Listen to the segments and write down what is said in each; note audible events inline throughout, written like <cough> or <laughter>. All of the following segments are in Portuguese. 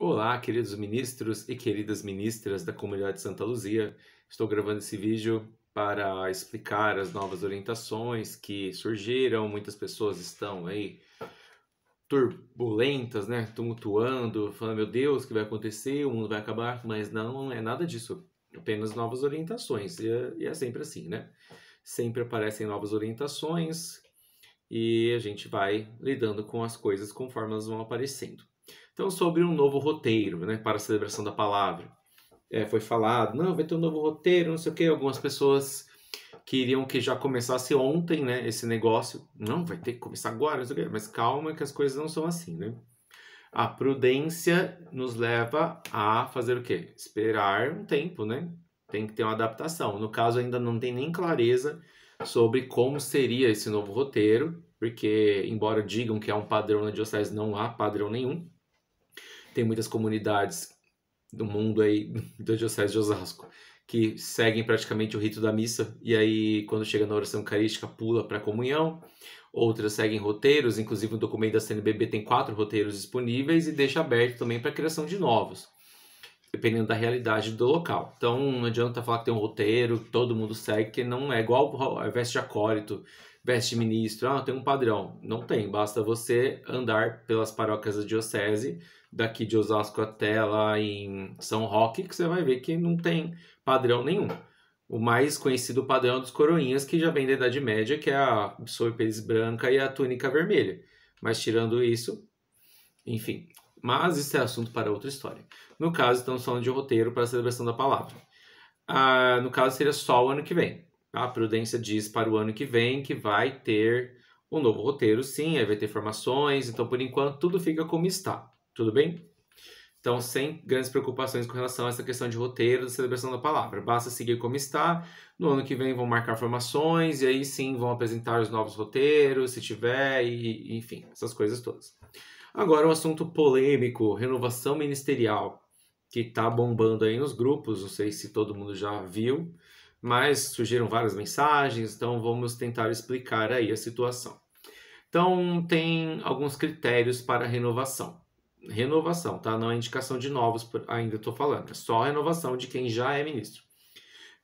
Olá, queridos ministros e queridas ministras da comunidade de Santa Luzia. Estou gravando esse vídeo para explicar as novas orientações que surgiram. Muitas pessoas estão aí turbulentas, né? Tumultuando, falando: meu Deus, o que vai acontecer? O mundo vai acabar. Mas não, não é nada disso. Apenas novas orientações. E é, e é sempre assim, né? Sempre aparecem novas orientações e a gente vai lidando com as coisas conforme elas vão aparecendo. Então, sobre um novo roteiro né, para a celebração da palavra. É, foi falado, não, vai ter um novo roteiro, não sei o quê. Algumas pessoas queriam que já começasse ontem né, esse negócio. Não, vai ter que começar agora, não sei o quê. Mas calma que as coisas não são assim, né? A prudência nos leva a fazer o quê? Esperar um tempo, né? Tem que ter uma adaptação. No caso, ainda não tem nem clareza sobre como seria esse novo roteiro, porque, embora digam que há um padrão na diocese, não há padrão nenhum. Tem muitas comunidades do mundo aí, <laughs> da diocese de Osasco, que seguem praticamente o rito da missa, e aí, quando chega na oração eucarística, pula para a comunhão. Outras seguem roteiros, inclusive o documento da CNBB tem quatro roteiros disponíveis e deixa aberto também para a criação de novos dependendo da realidade do local. Então não adianta falar que tem um roteiro, todo mundo segue, que não é igual a veste acólito, veste ministro, ah, tem um padrão. Não tem, basta você andar pelas paróquias da diocese, daqui de Osasco até lá em São Roque, que você vai ver que não tem padrão nenhum. O mais conhecido padrão é dos coroinhas, que já vem da Idade Média, que é a sobrepeliz branca e a túnica vermelha. Mas tirando isso, enfim, mas isso é assunto para outra história. No caso, estamos falando de roteiro para a celebração da palavra. Ah, no caso, seria só o ano que vem. A prudência diz para o ano que vem que vai ter um novo roteiro, sim, aí vai ter formações, então por enquanto tudo fica como está. Tudo bem? Então, sem grandes preocupações com relação a essa questão de roteiro da celebração da palavra. Basta seguir como está. No ano que vem vão marcar formações e aí sim vão apresentar os novos roteiros, se tiver, e enfim, essas coisas todas. Agora, um assunto polêmico, renovação ministerial, que está bombando aí nos grupos, não sei se todo mundo já viu, mas surgiram várias mensagens, então vamos tentar explicar aí a situação. Então, tem alguns critérios para renovação. Renovação, tá? Não é indicação de novos, ainda estou falando, é só renovação de quem já é ministro.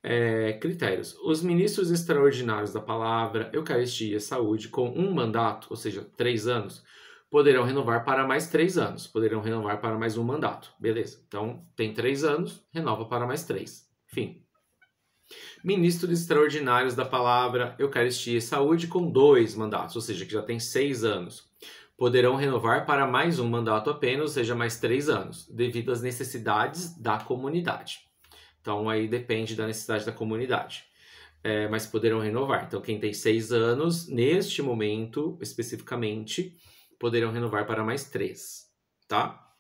É, critérios. Os ministros extraordinários da palavra, Eucaristia, Saúde, com um mandato, ou seja, três anos, poderão renovar para mais três anos, poderão renovar para mais um mandato. Beleza. Então, tem três anos, renova para mais três. Fim. Ministros extraordinários da palavra, Eucaristia e Saúde com dois mandatos, ou seja, que já tem seis anos. Poderão renovar para mais um mandato apenas, ou seja, mais três anos, devido às necessidades da comunidade. Então, aí depende da necessidade da comunidade. É, mas poderão renovar. Então, quem tem seis anos, neste momento especificamente, poderão renovar para mais três, tá?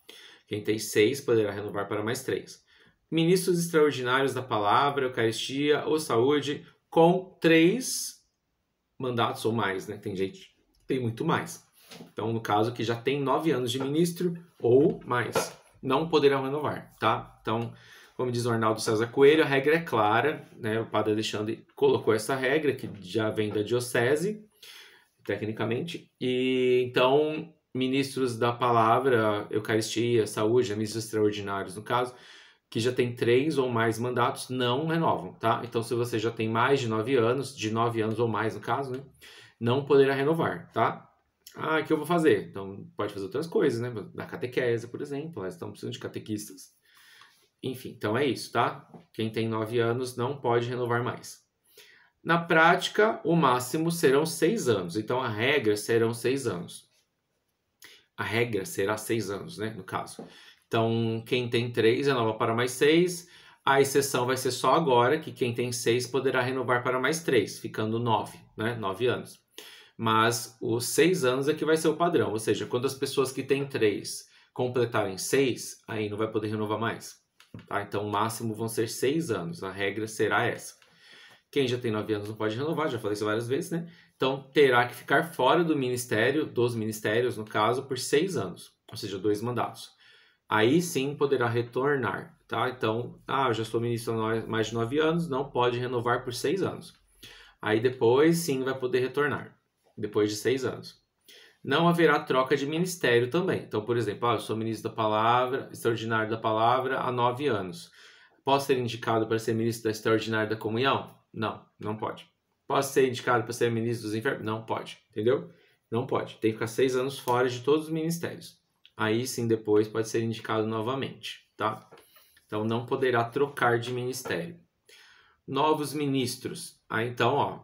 Quem tem seis poderá renovar para mais três. Ministros extraordinários da palavra, Eucaristia ou saúde, com três mandatos ou mais, né? Tem gente tem muito mais. Então, no caso que já tem nove anos de ministro ou mais, não poderão renovar, tá? Então, como diz o Arnaldo César Coelho, a regra é clara, né? O padre Alexandre colocou essa regra que já vem da diocese tecnicamente. E então, ministros da palavra, Eucaristia, saúde, ministros extraordinários, no caso, que já tem três ou mais mandatos, não renovam, tá? Então, se você já tem mais de nove anos, de nove anos ou mais no caso, né, não poderá renovar, tá? Ah, o que eu vou fazer? Então, pode fazer outras coisas, né? Da catequese, por exemplo, elas estão precisando de catequistas. Enfim, então é isso, tá? Quem tem nove anos não pode renovar mais. Na prática, o máximo serão seis anos. Então, a regra serão seis anos. A regra será seis anos, né? No caso. Então, quem tem três renova para mais seis. A exceção vai ser só agora, que quem tem seis poderá renovar para mais três, ficando nove, né? Nove anos. Mas os seis anos é que vai ser o padrão. Ou seja, quando as pessoas que têm três completarem seis, aí não vai poder renovar mais. Tá? Então, o máximo vão ser seis anos. A regra será essa. Quem já tem 9 anos não pode renovar, já falei isso várias vezes, né? Então terá que ficar fora do ministério, dos ministérios, no caso, por seis anos, ou seja, dois mandatos. Aí sim poderá retornar, tá? Então, ah, eu já sou ministro há mais de nove anos, não pode renovar por seis anos. Aí depois sim vai poder retornar, depois de seis anos. Não haverá troca de ministério também. Então, por exemplo, ah, eu sou ministro da palavra, extraordinário da palavra há nove anos. Posso ser indicado para ser ministro da extraordinária da comunhão? Não, não pode. Posso ser indicado para ser ministro dos enfermos? Não pode, entendeu? Não pode. Tem que ficar seis anos fora de todos os ministérios. Aí sim, depois pode ser indicado novamente, tá? Então não poderá trocar de ministério. Novos ministros. Ah, então, ó,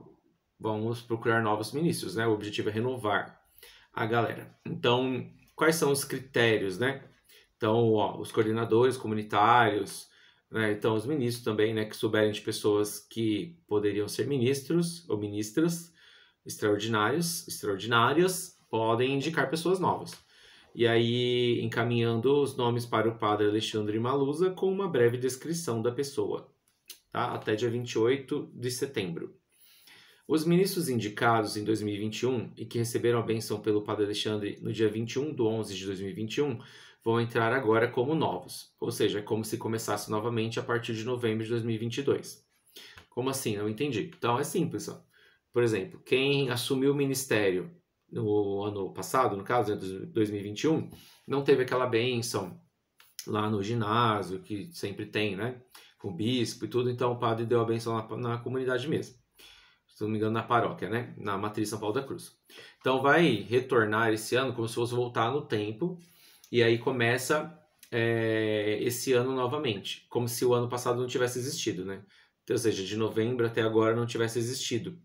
vamos procurar novos ministros, né? O objetivo é renovar a galera. Então, quais são os critérios, né? Então, ó, os coordenadores comunitários, né? Então, os ministros também, né, que souberem de pessoas que poderiam ser ministros ou ministras extraordinários, extraordinárias, podem indicar pessoas novas. E aí, encaminhando os nomes para o padre Alexandre Malusa com uma breve descrição da pessoa, tá? até dia 28 de setembro. Os ministros indicados em 2021 e que receberam a benção pelo padre Alexandre no dia 21 de 11 de 2021 vão entrar agora como novos, ou seja, é como se começasse novamente a partir de novembro de 2022. Como assim? Não entendi. Então é simples. Ó. Por exemplo, quem assumiu o ministério no ano passado, no caso, de né, 2021, não teve aquela benção lá no ginásio, que sempre tem, né? Com o bispo e tudo, então o padre deu a benção na, na comunidade mesmo. Se não me engano, na paróquia, né? Na matriz São Paulo da Cruz. Então vai retornar esse ano como se fosse voltar no tempo e aí começa é, esse ano novamente, como se o ano passado não tivesse existido, né? Então, ou seja, de novembro até agora não tivesse existido.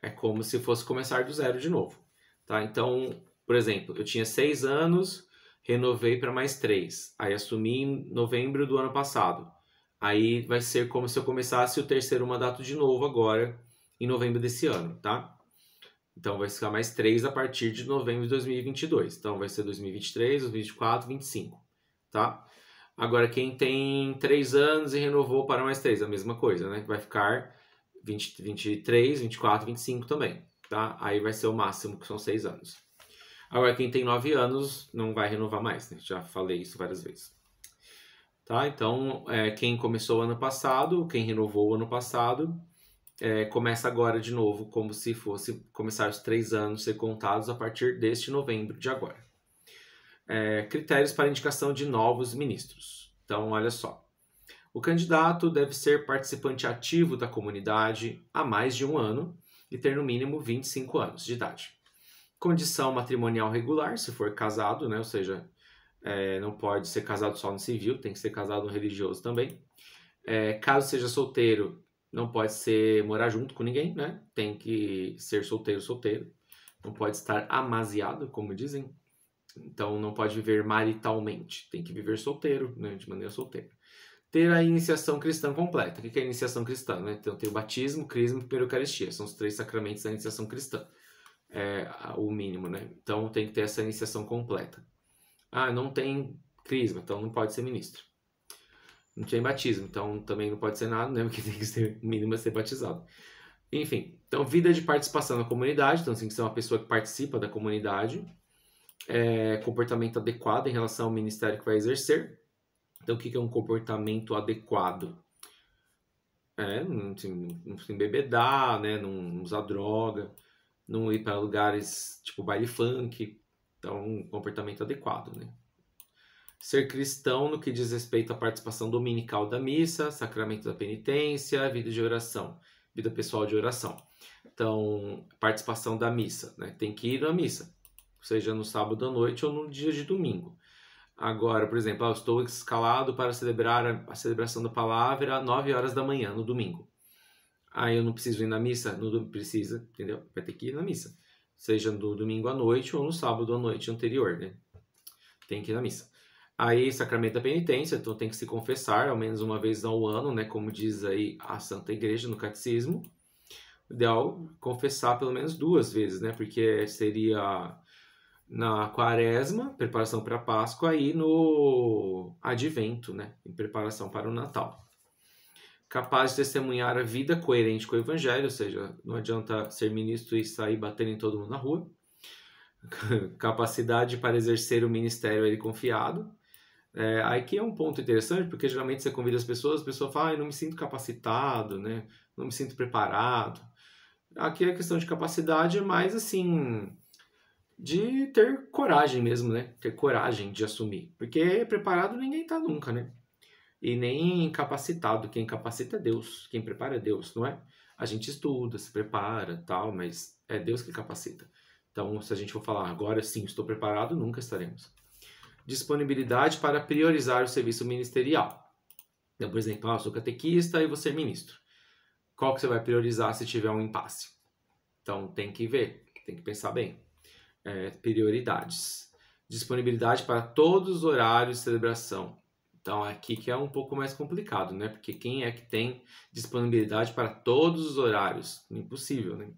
É como se fosse começar do zero de novo, tá? Então, por exemplo, eu tinha seis anos, renovei para mais três, aí assumi em novembro do ano passado. Aí vai ser como se eu começasse o terceiro mandato de novo agora, em novembro desse ano, tá? Então vai ficar mais três a partir de novembro de 2022. Então vai ser 2023, 2024, 2025, tá? Agora quem tem três anos e renovou para mais três, a mesma coisa, né? Vai ficar 20, 23, 24, 25 também, tá? Aí vai ser o máximo, que são seis anos. Agora quem tem nove anos não vai renovar mais, né? Já falei isso várias vezes. Tá? Então, é, quem começou ano passado, quem renovou ano passado, é, começa agora de novo, como se fosse começar os três anos ser contados a partir deste novembro de agora. É, critérios para indicação de novos ministros. Então, olha só. O candidato deve ser participante ativo da comunidade há mais de um ano e ter no mínimo 25 anos de idade. Condição matrimonial regular, se for casado, né? ou seja, é, não pode ser casado só no civil, tem que ser casado no religioso também. É, caso seja solteiro, não pode ser morar junto com ninguém, né? Tem que ser solteiro, solteiro. Não pode estar amasiado, como dizem. Então não pode viver maritalmente. Tem que viver solteiro, né? De maneira solteira. Ter a iniciação cristã completa. O que é a iniciação cristã? Né? Então tem o batismo, crisma e eucaristia. São os três sacramentos da iniciação cristã. É o mínimo, né? Então tem que ter essa iniciação completa. Ah, não tem crisma, então não pode ser ministro não tem batismo, então também não pode ser nada, né? <laughs> Porque tem que ser mínimo ser batizado. Enfim, então vida de participação na comunidade, então tem que ser uma pessoa que participa da comunidade, é, comportamento adequado em relação ao ministério que vai exercer. Então, o que é um comportamento adequado? É, não, se, não se embebedar, né? não usar droga, não ir para lugares tipo baile funk. Então, um comportamento adequado, né? Ser cristão no que diz respeito à participação dominical da missa, sacramento da penitência, vida de oração, vida pessoal de oração. Então, participação da missa, né? Tem que ir na missa, seja no sábado à noite ou no dia de domingo. Agora, por exemplo, eu estou escalado para celebrar a celebração da palavra às 9 horas da manhã, no domingo. Aí eu não preciso ir na missa? Não precisa, entendeu? Vai ter que ir na missa. Seja no domingo à noite ou no sábado à noite anterior, né? Tem que ir na missa. Aí, sacramento da penitência, então tem que se confessar ao menos uma vez ao ano, né? Como diz aí a Santa Igreja no Catecismo. O ideal confessar pelo menos duas vezes, né? Porque seria na quaresma, preparação para a Páscoa, e no advento, né? Em preparação para o Natal. Capaz de testemunhar a vida coerente com o Evangelho, ou seja, não adianta ser ministro e sair batendo em todo mundo na rua. <laughs> Capacidade para exercer o ministério ele confiado é, aqui é um ponto interessante, porque geralmente você convida as pessoas, a pessoa fala, ah, não me sinto capacitado, né? não me sinto preparado. Aqui a questão de capacidade é mais assim, de ter coragem mesmo, né? Ter coragem de assumir. Porque preparado ninguém tá nunca, né? E nem capacitado. Quem capacita é Deus. Quem prepara é Deus, não é? A gente estuda, se prepara, tal, mas é Deus que capacita. Então, se a gente for falar agora sim, estou preparado, nunca estaremos. Disponibilidade para priorizar o serviço ministerial. Então, por exemplo, ah, eu sou catequista e você é ministro. Qual que você vai priorizar se tiver um impasse? Então, tem que ver, tem que pensar bem. É, prioridades. Disponibilidade para todos os horários de celebração. Então, aqui que é um pouco mais complicado, né? Porque quem é que tem disponibilidade para todos os horários? Impossível, né?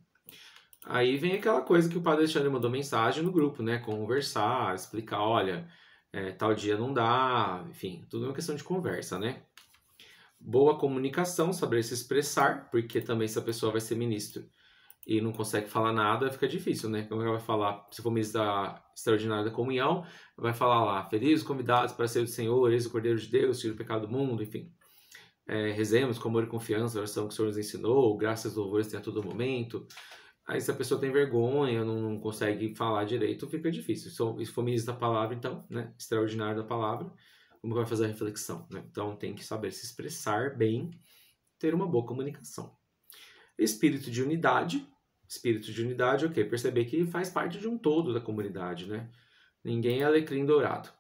Aí vem aquela coisa que o padre Alexandre mandou mensagem no grupo, né? Conversar, explicar, olha, é, tal dia não dá, enfim, tudo é uma questão de conversa, né? Boa comunicação, saber se expressar, porque também se a pessoa vai ser ministro e não consegue falar nada, fica difícil, né? Como ela vai falar, se for ministro da extraordinária da comunhão, vai falar lá, felizes convidados para ser o Senhor, eis o Cordeiro de Deus, tira o pecado do mundo, enfim. É, rezemos com amor e confiança oração que o Senhor nos ensinou, graças e louvores tem a todo momento. Aí se a pessoa tem vergonha, não, não consegue falar direito, fica difícil. Se for ministro da palavra, então, né, extraordinário da palavra, como vai fazer a reflexão? Né? Então tem que saber se expressar bem, ter uma boa comunicação. Espírito de unidade. Espírito de unidade, ok, perceber que faz parte de um todo da comunidade, né? Ninguém é alecrim dourado.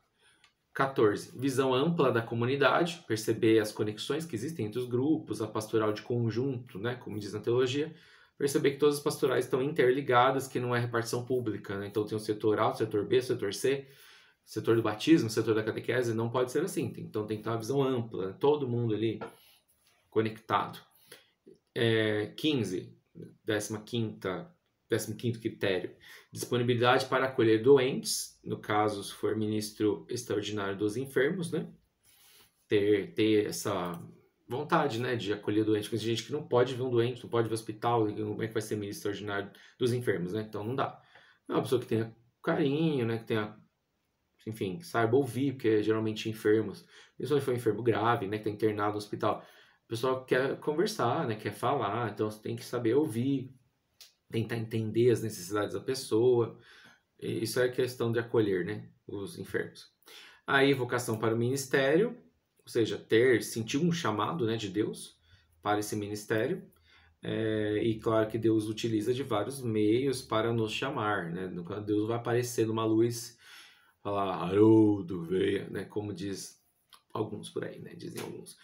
14. Visão ampla da comunidade, perceber as conexões que existem entre os grupos, a pastoral de conjunto, né, como diz na teologia, perceber que todas as pastorais estão interligadas, que não é repartição pública. Né? Então tem o setor A, o setor B, o setor C, o setor do batismo, o setor da catequese, não pode ser assim. Então tem que ter uma visão ampla, né? todo mundo ali conectado. É, 15, 15 15 critério, disponibilidade para acolher doentes, no caso, se for ministro extraordinário dos enfermos, né? Ter, ter essa vontade, né, de acolher doente. Tem gente que não pode ver um doente, não pode ver hospital, como é que vai ser ministro extraordinário dos enfermos, né? Então não dá. É uma pessoa que tenha carinho, né, que tenha, enfim, saiba ouvir, porque geralmente enfermos, principalmente for enfermo grave, né, que está internado no hospital, o pessoal quer conversar, né, quer falar, então você tem que saber ouvir, tentar entender as necessidades da pessoa. Isso é questão de acolher, né, os enfermos. Aí, vocação para o ministério, ou seja, ter, sentir um chamado né, de Deus para esse ministério. É, e claro que Deus utiliza de vários meios para nos chamar, né? Deus vai aparecer numa luz, falar, Haroldo, veia, né? Como diz alguns por aí, né? Dizem alguns.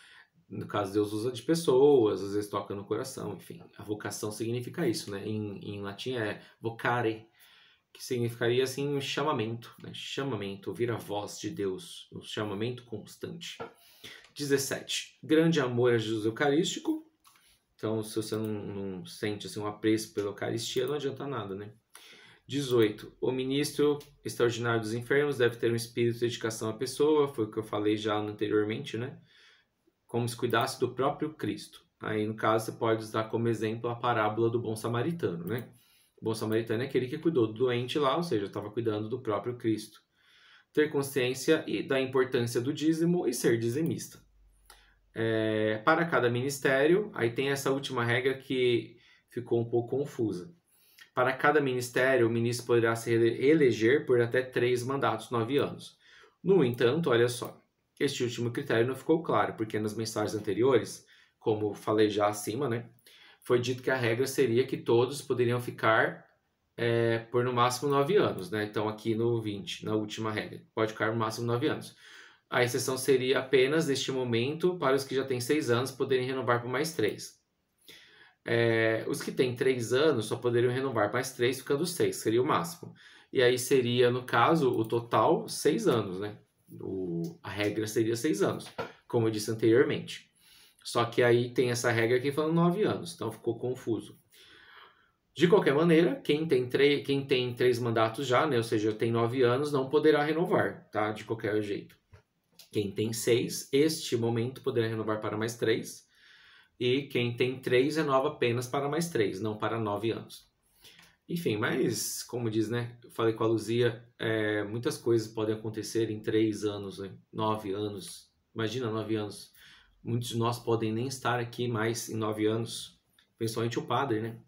No caso, Deus usa de pessoas, às vezes toca no coração, enfim. A vocação significa isso, né? Em, em latim é vocare, que significaria assim um chamamento, né? Chamamento, ouvir a voz de Deus, um chamamento constante. 17. Grande amor a Jesus Eucarístico. Então, se você não, não sente assim, um apreço pela Eucaristia, não adianta nada, né? 18. O ministro extraordinário dos enfermos deve ter um espírito de dedicação à pessoa, foi o que eu falei já anteriormente, né? Como se cuidasse do próprio Cristo. Aí, no caso, você pode usar como exemplo a parábola do bom samaritano, né? O bom samaritano é aquele que cuidou do doente lá, ou seja, estava cuidando do próprio Cristo ter consciência da importância do dízimo e ser dizimista. É, para cada ministério, aí tem essa última regra que ficou um pouco confusa. Para cada ministério, o ministro poderá se eleger por até três mandatos, nove anos. No entanto, olha só, este último critério não ficou claro, porque nas mensagens anteriores, como falei já acima, né, foi dito que a regra seria que todos poderiam ficar é, por no máximo 9 anos, né? Então aqui no 20, na última regra, pode ficar no máximo 9 anos. A exceção seria apenas neste momento para os que já têm 6 anos poderem renovar por mais 3. É, os que têm 3 anos só poderiam renovar mais 3, ficando 6, seria o máximo. E aí seria, no caso, o total 6 anos, né? O, a regra seria 6 anos, como eu disse anteriormente. Só que aí tem essa regra aqui falando 9 anos, então ficou confuso. De qualquer maneira, quem tem, quem tem três mandatos já, né, ou seja, tem nove anos, não poderá renovar, tá? De qualquer jeito. Quem tem seis, este momento poderá renovar para mais três. E quem tem três, renova apenas para mais três, não para nove anos. Enfim, mas, como diz, né? Eu falei com a Luzia, é, muitas coisas podem acontecer em três anos, né? nove anos. Imagina nove anos. Muitos de nós podem nem estar aqui mais em nove anos, principalmente o padre, né?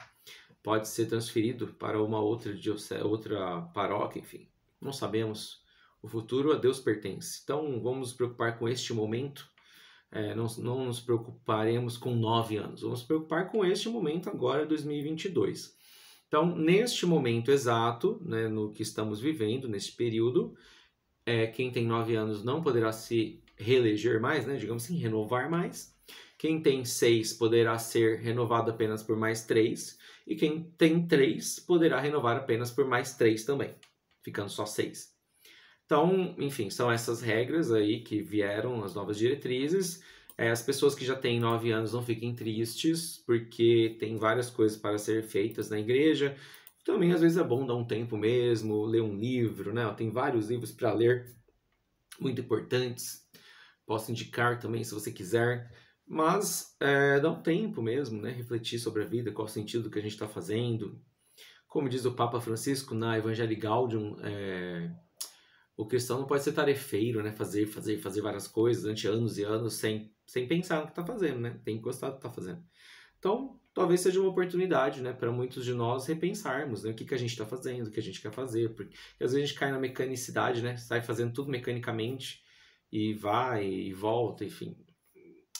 Pode ser transferido para uma outra, outra paróquia, enfim. Não sabemos. O futuro a Deus pertence. Então vamos nos preocupar com este momento. É, não, não nos preocuparemos com nove anos. Vamos nos preocupar com este momento agora, 2022. Então, neste momento exato, né, no que estamos vivendo, neste período, é, quem tem nove anos não poderá se reeleger mais, né, digamos assim, renovar mais. Quem tem seis poderá ser renovado apenas por mais três. E quem tem três poderá renovar apenas por mais três também, ficando só seis. Então, enfim, são essas regras aí que vieram, as novas diretrizes. É, as pessoas que já têm nove anos não fiquem tristes, porque tem várias coisas para ser feitas na igreja. Também, às vezes, é bom dar um tempo mesmo, ler um livro, né? Tem vários livros para ler, muito importantes. Posso indicar também, se você quiser. Mas é, dá um tempo mesmo, né? Refletir sobre a vida, qual o sentido do que a gente está fazendo. Como diz o Papa Francisco na Evangelii Gaudium, é, o cristão não pode ser tarefeiro, né? Fazer, fazer, fazer várias coisas durante anos e anos sem, sem pensar no que está fazendo, né? Tem que gostar do que está fazendo. Então, talvez seja uma oportunidade, né, para muitos de nós repensarmos, né, o que, que a gente está fazendo, o que a gente quer fazer, porque às vezes a gente cai na mecanicidade, né, sai fazendo tudo mecanicamente e vai e volta, enfim,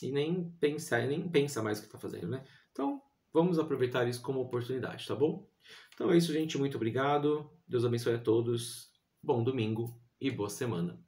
e nem pensa, nem pensa mais o que está fazendo, né? Então, vamos aproveitar isso como oportunidade, tá bom? Então é isso, gente. Muito obrigado. Deus abençoe a todos. Bom domingo e boa semana.